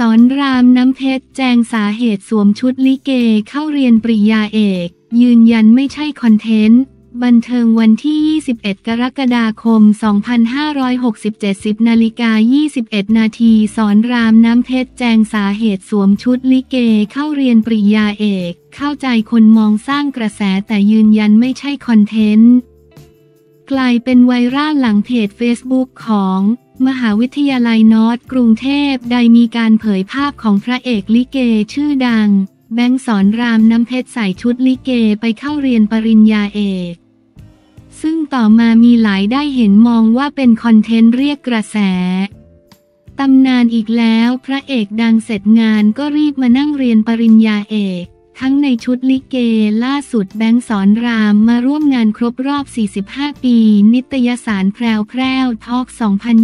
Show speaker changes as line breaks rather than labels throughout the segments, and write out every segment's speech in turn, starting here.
สอนรามน้ำเพชรแจงสาเหตุสวมชุดลิเกเข้าเรียนปริญญาเอก ยืนยันไม่ใช่คอนเทนต์ บันเทิงวันที่ 21 กรกฎาคม 2567 10นาฬิกา 21 นาทีสอนรามน้ำเพชรแจงสาเหตุสวมชุดลิเกเข้าเรียนปริญญาเอก เข้าใจคนมองสร้างกระแสแต่ยืนยันไม่ใช่คอนเทนต์ กลายเป็นไวรัลหลังเพจ Facebook ของ มหาวิทยาลัยนอร์ทกรุงเทพได้มีการเผยภาพของพระเอกลิเกชื่อดัง แบงค์ศรรามน้ำเพชรใส่ชุดลิเกไปเข้าเรียนปริญญาเอก ซึ่งต่อมามีหลายได้เห็นมองว่าเป็นคอนเทนต์เรียกกระแสตำนานอีกแล้วพระเอกดังเสร็จงานก็รีบมานั่งเรียนปริญญาเอก ทั้งในชุดลิเกล่าสุดแบงค์ศรรามมาร่วมงานครบรอบ 45 ปี นิตยสารแพรวแพรว Talk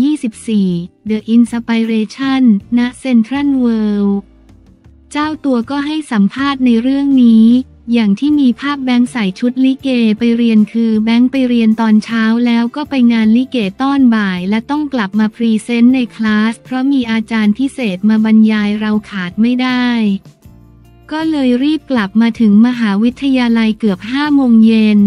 2024 The Inspiration ณเซ็นทรัลเวิลด์เจ้าตัวก็ให้สัมภาษณ์ในเรื่องนี้อย่างที่มีภาพแบงค์ใส่ชุดลิเกไปเรียนคือแบงค์ไปเรียนตอนเช้าแล้วก็ไปงานลิเกตอนบ่าย และต้องกลับมาพรีเซนต์ในคลาส เพราะมีอาจารย์พิเศษมาบรรยายเราขาดไม่ได้ ก็เลยรีบกลับมาถึงมหาวิทยาลัยเกือบห้าโมงเย็น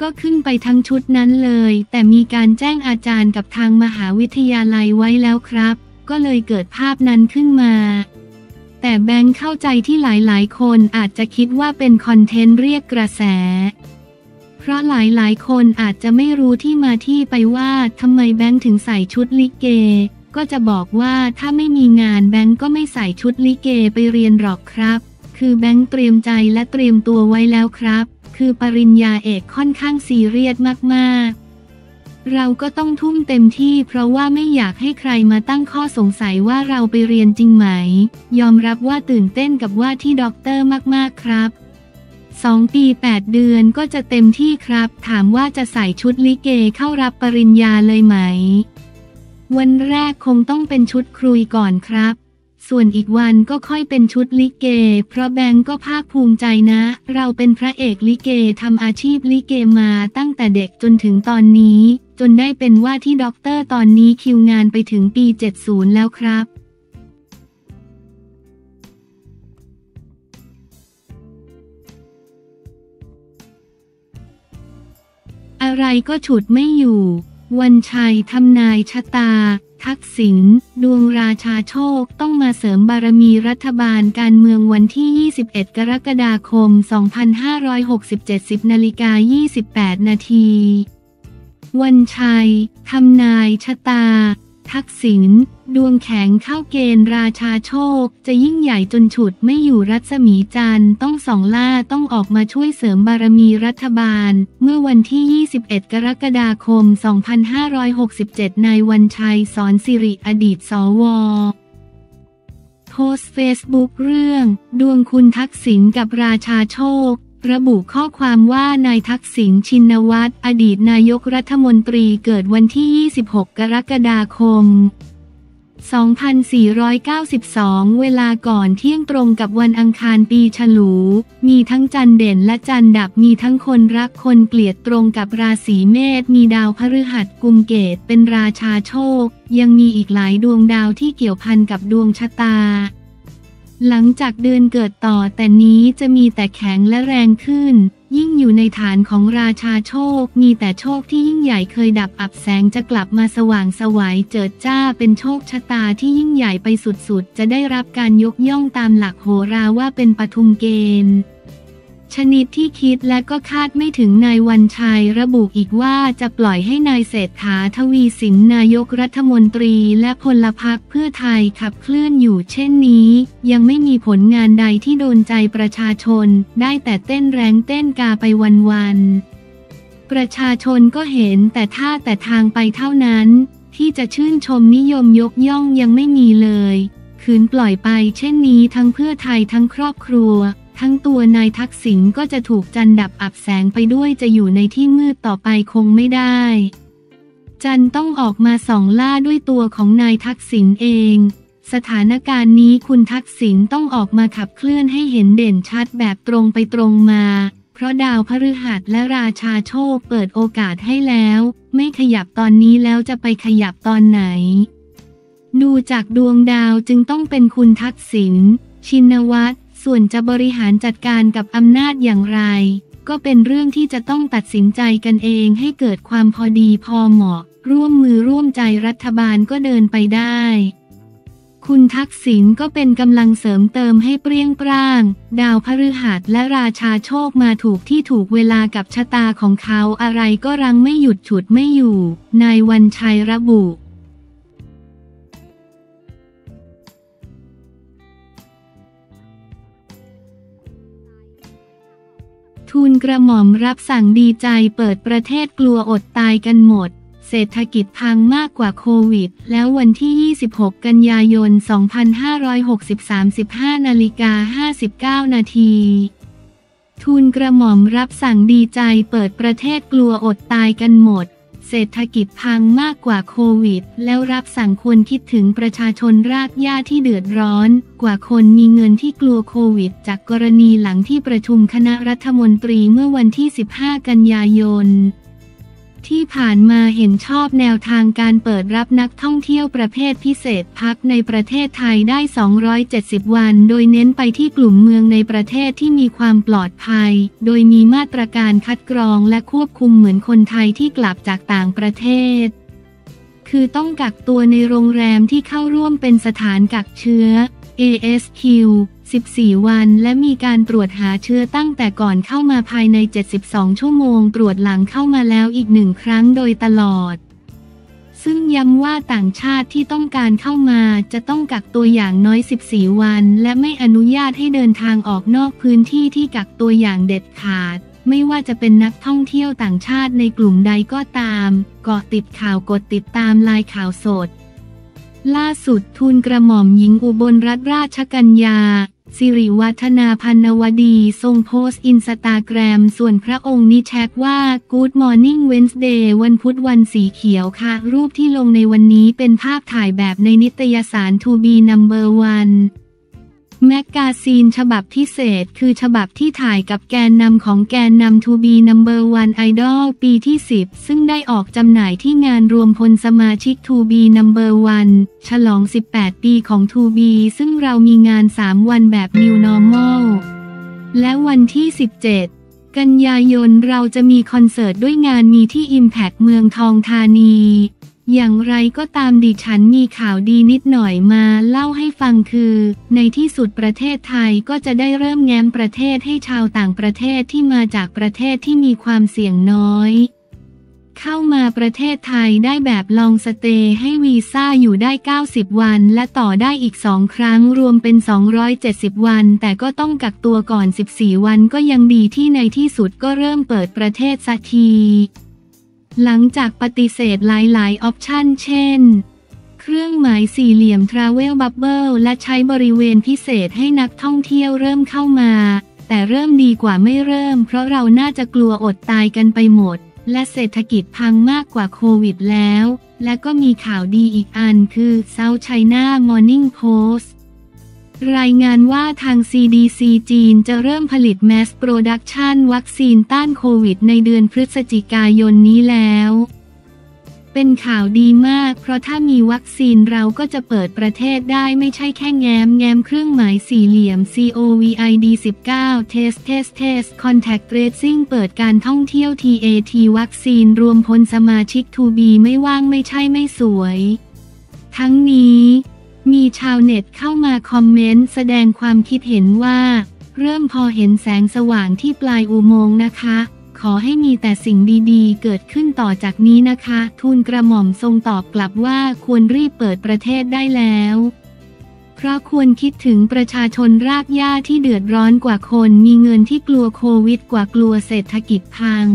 ก็ขึ้นไปทั้งชุดนั้นเลย แต่มีการแจ้งอาจารย์กับทางมหาวิทยาลัยไว้แล้วครับ ก็เลยเกิดภาพนั้นขึ้นมา แต่แบงค์เข้าใจที่หลายๆ คนอาจจะคิดว่าเป็นคอนเทนต์เรียกกระแส เพราะหลายๆ คนอาจจะไม่รู้ที่มาที่ไปว่าทำไมแบงค์ถึงใส่ชุดลิเกก็จะบอกว่าถ้าไม่มีงานแบงค์ก็ไม่ใส่ชุดลิเกไปเรียนหรอกครับ คือแบงค์เตรียมใจและเตรียมตัวไว้แล้วครับ คือปริญญาเอกค่อนข้างซีเรียสมากๆ เราก็ต้องทุ่มเต็มที่ เพราะว่าไม่อยากให้ใครมาตั้งข้อสงสัยว่าเราไปเรียนจริงไหม ยอมรับว่าตื่นเต้นกับว่าที่ด็อกเตอร์มากๆครับสองปีแปดเดือนก็จะเต็มที่ครับ ถามว่าจะใส่ชุดลิเกเข้ารับปริญญาเลยไหม วันแรกคงต้องเป็นชุดครุยก่อนครับ ส่วนอีกวันก็ค่อยเป็นชุดลิเก เพราะแบงก์ก็ภาคภูมิใจนะ เราเป็นพระเอกลิเกทำอาชีพลิเกมาตั้งแต่เด็กจนถึงตอนนี้ จนได้เป็นว่าที่ด็อกเตอร์ตอนนี้คิวงานไปถึงปี 70 แล้วครับอะไรก็ฉุดไม่อยู่ วันชัยทำนายชะตา ทักษิณดวงราชาโชคต้องมาเสริมบารมีรัฐบาลการเมืองวันที่ 21 กรกฎาคม 2567 10นาฬิกา28 นาที วันชัยทำนายชะตา ทักษิณดวงแข็งเข้าเกณฑ์ราชาโชค จะยิ่งใหญ่จนฉุดไม่อยู่รัศมีจันทร์ต้องสองล่าต้องออกมาช่วยเสริมบารมีรัฐบาล เมื่อวันที่ 21 กรกฎาคม 2567 นายวันชัยสอนสิริอดีตสวโพสเฟซบุ๊กเรื่อง ดวงคุณทักษิณกับราชาโชค ระบุข้อความว่านายทักษิณชินวัตรอดีตนายกรัฐมนตรีเกิดวันที่ 26 กรกฎาคม 2492 เวลาก่อนเที่ยงตรงกับวันอังคารปีฉลู มีทั้งจันเด่นและจันดับมีทั้งคนรักคนเกลียดตรงกับราศีเมษมีดาวพฤหัสกุมเกตเป็นราชาโชค ยังมีอีกหลายดวงดาวที่เกี่ยวพันกับดวงชะตา หลังจากเดือนเกิดต่อแต่นี้จะมีแต่แข็งและแรงขึ้น ยิ่งอยู่ในฐานของราชาโชค มีแต่โชคที่ยิ่งใหญ่เคยดับอับแสงจะกลับมาสว่างสวัยเจิดจ้าเป็นโชคชะตาที่ยิ่งใหญ่ไปสุดๆ จะได้รับการยกย่องตามหลักโหราว่าเป็นปทุมเกณฑ์ ชนิดที่คิดและก็คาดไม่ถึงนายวันชัยระบุอีกว่าจะปล่อยให้นายเศรษฐาทวีสินนายกรัฐมนตรีและพลพรรคเพื่อไทยขับเคลื่อนอยู่เช่นนี้ ยังไม่มีผลงานใดที่โดนใจประชาชน ได้แต่เต้นแรงเต้นกาไปวันๆประชาชนก็เห็นแต่ท่าแต่ทางไปเท่านั้น ที่จะชื่นชมนิยมยกย่องยังไม่มีเลยขืนปล่อยไปเช่นนี้ทั้งเพื่อไทยทั้งครอบครัว ทั้งตัวนายทักษิณก็จะถูกจันดับอับแสงไปด้วยจะอยู่ในที่มืดต่อไปคงไม่ได้ จันต้องออกมาส่องล่าด้วยตัวของนายทักษิณเอง สถานการณ์นี้คุณทักษิณต้องออกมาขับเคลื่อนให้เห็นเด่นชัดแบบตรงไปตรงมา เพราะดาวพฤหัสและราชาโชคเปิดโอกาสให้แล้ว ไม่ขยับตอนนี้แล้วจะไปขยับตอนไหน ดูจากดวงดาวจึงต้องเป็นคุณทักษิณชินวัตร ส่วนจะบริหารจัดการกับอำนาจอย่างไร ก็เป็นเรื่องที่จะต้องตัดสินใจกันเองให้เกิดความพอดีพอเหมาะ ร่วมมือร่วมใจรัฐบาลก็เดินไปได้ คุณทักษิณก็เป็นกำลังเสริมเติมให้เปรี้ยงปร้าง ดาวพฤหัสและราชาโชคมาถูกที่ถูกเวลากับชะตาของเขาอะไรก็รังไม่หยุดฉุดไม่อยู่ นายวันชัยระบุ ทูลกระหม่อมรับสั่งดีใจเปิดประเทศกลัวอดตายกันหมด เศรษฐกิจพังมากกว่าโควิด แล้ววันที่ 26 กันยายน 2563 15นาฬิกา59 นาทีทูลกระหม่อมรับสั่งดีใจเปิดประเทศกลัวอดตายกันหมด เศรษฐกิจพังมากกว่าโควิด แล้วรับสั่งควรคิดถึงประชาชนรากหญ้าที่เดือดร้อน กว่าคนมีเงินที่กลัวโควิด จากกรณีหลังที่ประชุมคณะรัฐมนตรีเมื่อวันที่ 15 กันยายน ที่ผ่านมาเห็นชอบแนวทางการเปิดรับนักท่องเที่ยวประเภทพิเศษพักในประเทศไทยได้ 270 วัน โดยเน้นไปที่กลุ่มเมืองในประเทศที่มีความปลอดภัย โดยมีมาตรการคัดกรองและควบคุมเหมือนคนไทยที่กลับจากต่างประเทศ คือต้องกักตัวในโรงแรมที่เข้าร่วมเป็นสถานกักเชื้อ ASQ 14 วัน และมีการตรวจหาเชื้อตั้งแต่ก่อนเข้ามาภายใน 72 ชั่วโมง ตรวจหลังเข้ามาแล้วอีกหนึ่งครั้งโดยตลอด ซึ่งย้ำว่าต่างชาติที่ต้องการเข้ามาจะต้องกักตัวอย่างน้อย 14 วัน และไม่อนุญาตให้เดินทางออกนอกพื้นที่ที่กักตัวอย่างเด็ดขาดไม่ว่าจะเป็นนักท่องเที่ยวต่างชาติในกลุ่มใดก็ตามเกาะติดข่าวกดติดตามไลน์ข่าวสด ล่าสุดทูลกระหม่อมหญิงอุบลรัตนราชกัญญา สิริวัฒนาพันวดี ทรงโพสต์อินสตาแกรม ส่วนพระองค์ nichax ว่า Good Morning Wednesday วันพุธวันสีเขียวค่ะ รูปที่ลงในวันนี้เป็นภาพถ่ายแบบในนิตยสาร To Be Number One Magazine ฉบับพิเศษคือฉบับที่ถ่ายกับแกนนำของแกนนำ To Be Number One Idol ปีที่ 10 ซึ่งได้ออกจำหน่ายที่งานรวมพลสมาชิก To Be Number One ฉลอง 18 ปีของ To Be ซึ่งเรามีงาน 3 วันแบบ New Normal และวันที่ 17 กันยายนเราจะมีคอนเสิร์ตด้วยงานมีที่ Impact เมืองทองธานี อย่างไรก็ตามดิฉันมีข่าวดีนิดหน่อยมาเล่าให้ฟังคือ ในที่สุดประเทศไทยก็จะได้เริ่มแง้มประเทศให้ชาวต่างประเทศที่มาจากประเทศที่มีความเสี่ยงน้อย เข้ามาประเทศไทยได้แบบลองสเตย์ให้วีซ่าอยู่ได้ 90 วัน และต่อได้อีก2ครั้งรวมเป็น 270 วัน แต่ก็ต้องกักตัวก่อน 14 วันก็ยังดีที่ในที่สุดก็เริ่มเปิดประเทศสักที หลังจากปฏิเสธหลายๆ ออปชันเช่น เครื่องหมายสี่เหลี่ยม Travel Bubble และใช้บริเวณพิเศษให้นักท่องเที่ยวเริ่มเข้ามา แต่เริ่มดีกว่าไม่เริ่ม เพราะเราน่าจะกลัวอดตายกันไปหมด และเศรษฐกิจพังมากกว่าโควิดแล้ว และก็มีข่าวดีอีกอันคือ South China Morning Post รายงานว่าทาง CDC จีนจะเริ่มผลิต Mass Production วัคซีนต้านโควิดในเดือนพฤศจิกายนนี้แล้ว เป็นข่าวดีมาก เพราะถ้ามีวัคซีนเราก็จะเปิดประเทศได้ไม่ใช่แค่แง้ม แง้มเครื่องหมายสี่เหลี่ยม COVID 19 Test Test Test Contact Tracing เปิดการท่องเที่ยว TAT วัคซีนรวมพลสมาชิก To B ไม่ว่างไม่ใช่ไม่สวย ทั้งนี้ มีชาวเน็ตเข้ามาคอมเมนต์แสดงความคิดเห็นว่า เริ่มพอเห็นแสงสว่างที่ปลายอุโมงค์นะคะ ขอให้มีแต่สิ่งดีๆ เกิดขึ้นต่อจากนี้นะคะ ทูลกระหม่อมทรงตอบกลับว่าควรรีบเปิดประเทศได้แล้วเพราะควรคิดถึงประชาชนรากหญ้าที่เดือดร้อนกว่าคน มีเงินที่กลัวโควิดกว่ากลัวเศรษฐกิจพัง